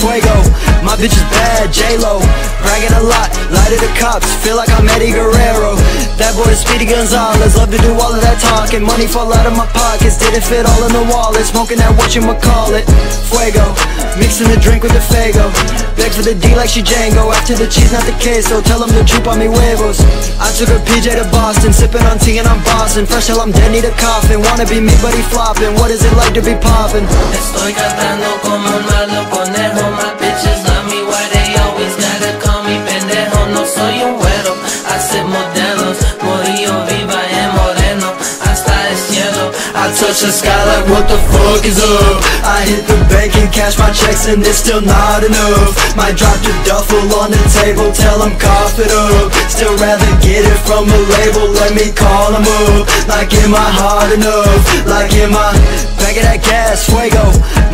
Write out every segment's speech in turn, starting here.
fuego. My bitch is bad, J-Lo Bragging a lot, lie to the cops Feel like I'm Eddie Guerrero. That boy is Speedy Gonzalez Love to do all of that talking. Money fall out of my pockets Didn't fit all in the wallet. Smoking that whatchamacallit Fuego Mixing the drink with the Faygo. Beg for the D like she Django After the cheese, not the queso. Tell them to chup on me huevos. I took a PJ to Boston Sipping on tea and I'm bossing. Fresh till I'm dead, need a coffin. Wanna be me but he flopping. What is it like to be poppin'? Estoy cantando como un malo conejo touch the sky like what the fuck is up? I hit the bank and cash my checks and it's still not enough. Might drop the duffel on the table, tell them cough it up. Still rather get it from a label, let me call them up. Like am I hard enough, like am I Bag of that gas, fuego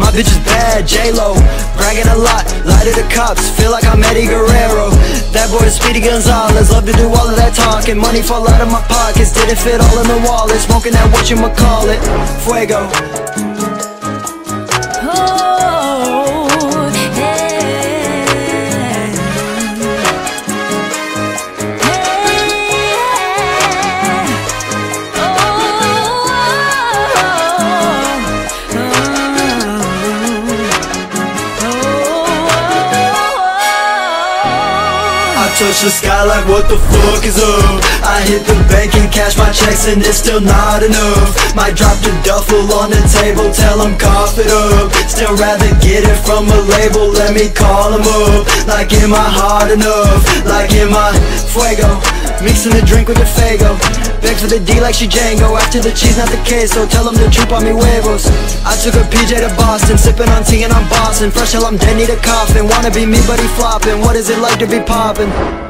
My bitch is bad, J-Lo. Bragging a lot, lie to the cops. Feel like I'm Eddie Guerrero. That boy is Speedy Gonzalez Love to do all of that talking. Money fall out of my pockets. Didn't fit all in the wallet. Smoking that whatchamacallit Fuego. Oh, touch the sky like what the fuck is up? I hit the bank and cash my checks and it's still not enough. Might drop the duffel on the table, tell them cough it up. Still rather get it from a label, let me call them up. Like am I hard enough, like am I fuego? Mixing the drink with the Faygo Beg for the D like she Django. After the cheese, not the queso. Tell them to chup on me huevos. I took a PJ to Boston. Sipping on tea and I'm bossing. Fresh till I'm dead, need a coffin. Wanna be me but he flopping. What is it like to be poppin'?